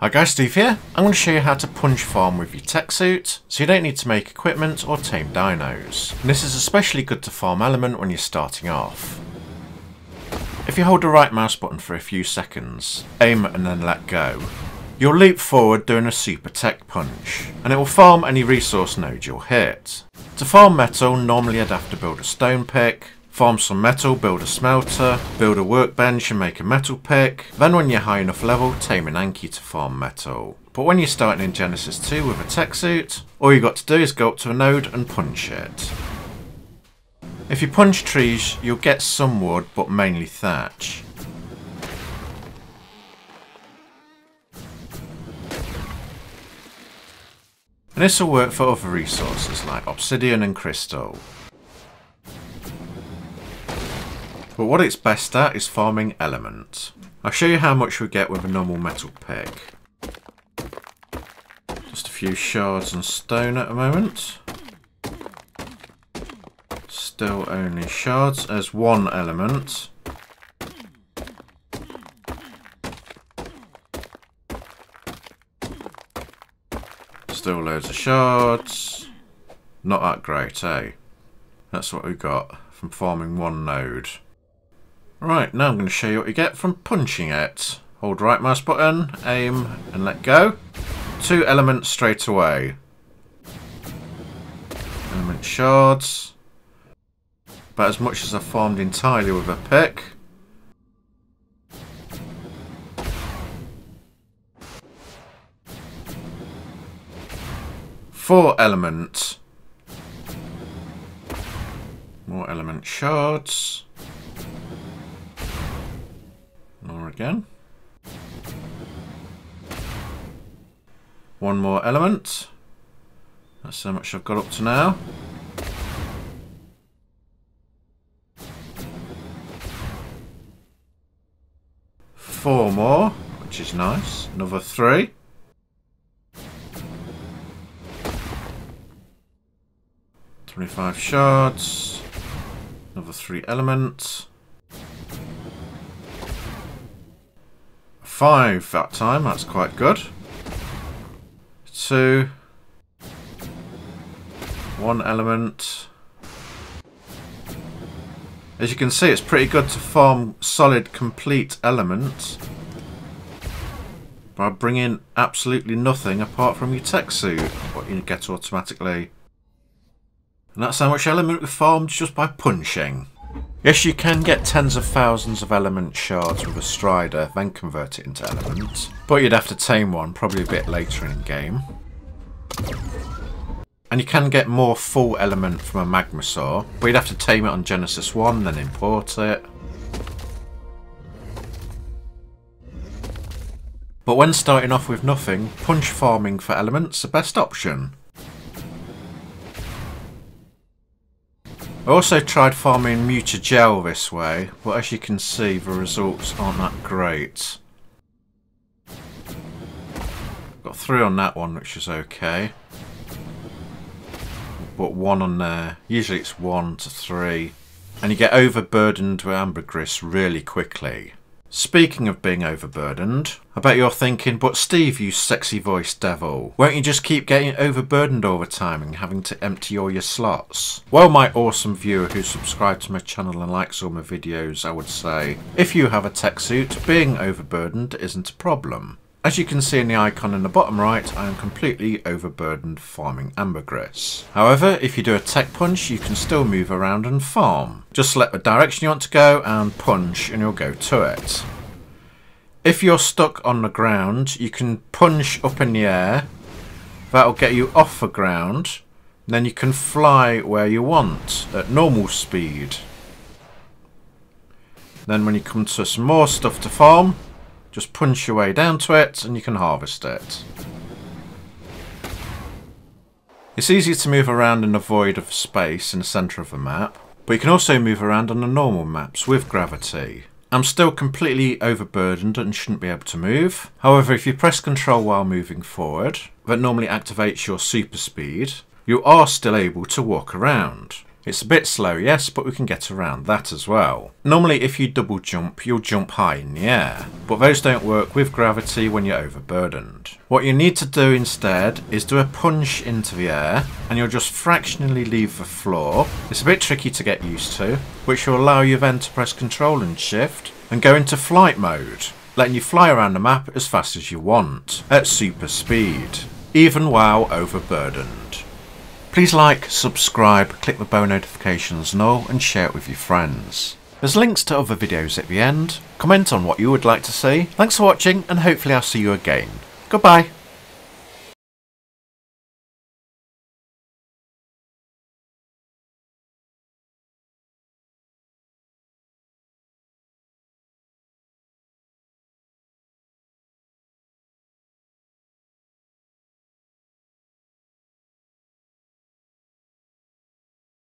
Hi guys, Steve here. I'm going to show you how to punch farm with your Tek suit, so you don't need to make equipment or tame dinos. And this is especially good to farm element when you're starting off. If you hold the right mouse button for a few seconds, aim and then let go, you'll leap forward doing a super Tek punch, and it will farm any resource node you'll hit. To farm metal, normally I'd have to build a stone pick, Farm some metal, build a smelter, build a workbench and make a metal pick. Then when you're high enough level, tame an Anky to farm metal. But when you're starting in Genesis 2 with a Tek suit, all you got to do is go up to a node and punch it. If you punch trees, you'll get some wood, but mainly thatch. And this will work for other resources like obsidian and crystal. But what it's best at is farming element. I'll show you how much we get with a normal metal pick. Just a few shards and stone at the moment. Still only shards as one element. Still loads of shards. Not that great, eh? That's what we got from farming one node. Right, now I'm going to show you what you get from punching it. Hold right mouse button, aim and let go. Two elements straight away. Element shards. About as much as I've formed entirely with a pick. Four elements. More element shards. Again. One more element. That's how much I've got up to now. Four more, which is nice. Another three. Twenty-five shards. Another three elements. Five that time, that's quite good. Two. One element. As you can see, it's pretty good to farm solid, complete elements by bringing absolutely nothing apart from your Tek suit, what you get automatically. And that's how much element we farmed just by punching. Yes, you can get tens of thousands of element shards with a Stryder, then convert it into elements. But you'd have to tame one, probably a bit later in game. And you can get more full element from a Magmasaur, but you'd have to tame it on Genesis 1, then import it. But when starting off with nothing, punch farming for elements the best option. I also tried farming Mutagel this way, but as you can see the results aren't that great. Got three on that one which is okay. But one on there. Usually it's one to three. And you get overburdened with ambergris really quickly. Speaking of being overburdened, I bet you're thinking, but Steve, you sexy voice devil, won't you just keep getting overburdened all the time and having to empty all your slots? Well, my awesome viewer who subscribed to my channel and likes all my videos, I would say, if you have a Tek suit, being overburdened isn't a problem. As you can see in the icon in the bottom right, I am completely overburdened farming ambergris. However, if you do a Tek punch, you can still move around and farm. Just select the direction you want to go and punch and you'll go to it. If you're stuck on the ground, you can punch up in the air. That'll get you off the ground. Then you can fly where you want at normal speed. Then when you come to some more stuff to farm, just punch your way down to it and you can harvest it. It's easy to move around in a void of space in the centre of the map, but you can also move around on the normal maps with gravity. I'm still completely overburdened and shouldn't be able to move. However, if you press control while moving forward, that normally activates your super speed, you are still able to walk around. It's a bit slow, yes, but we can get around that as well. Normally if you double jump, you'll jump high in the air, but those don't work with gravity when you're overburdened. What you need to do instead is do a punch into the air, and you'll just fractionally leave the floor. It's a bit tricky to get used to, which will allow you then to press Control and Shift, and go into flight mode, letting you fly around the map as fast as you want, at super speed, even while overburdened. Please like, subscribe, click the bell notifications and all, and share it with your friends. There's links to other videos at the end. Comment on what you would like to see. Thanks for watching, and hopefully I'll see you again. Goodbye.